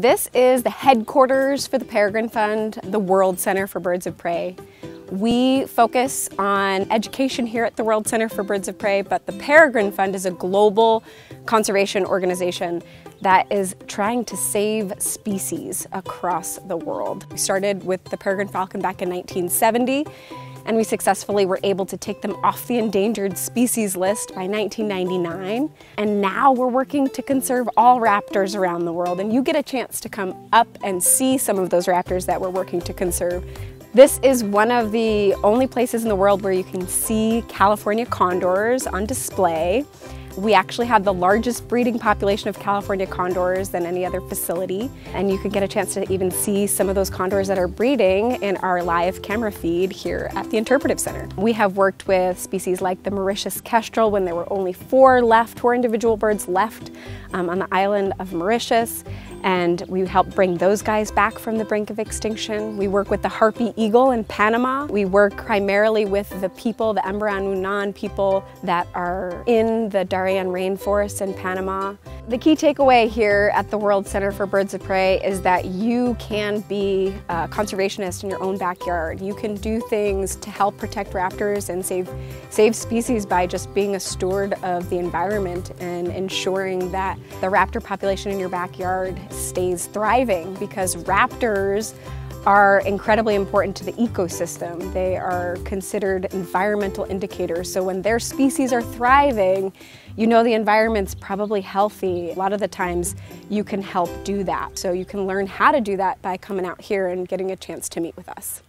This is the headquarters for the Peregrine Fund, the World Center for Birds of Prey. We focus on education here at the World Center for Birds of Prey, but the Peregrine Fund is a global conservation organization that is trying to save species across the world. We started with the peregrine falcon back in 1970 and we successfully were able to take them off the endangered species list by 1999. And now we're working to conserve all raptors around the world. And you get a chance to come up and see some of those raptors that we're working to conserve. This is one of the only places in the world where you can see California condors on display. We actually have the largest breeding population of California condors than any other facility. And you can get a chance to even see some of those condors that are breeding in our live camera feed here at the Interpretive Center. We have worked with species like the Mauritius kestrel when there were only four left, four individual birds left um, on the island of Mauritius and we help bring those guys back from the brink of extinction. We work with the harpy eagle in Panama. We work primarily with the people, the Emberá Wounaan people that are in the Darien rainforest in Panama. The key takeaway here at the World Center for Birds of Prey is that you can be a conservationist in your own backyard. You can do things to help protect raptors and save, save species by just being a steward of the environment and ensuring that the raptor population in your backyard stays thriving because raptors are incredibly important to the ecosystem. They are considered environmental indicators. So when their species are thriving, you know the environment's probably healthy. A lot of the times you can help do that. So you can learn how to do that by coming out here and getting a chance to meet with us.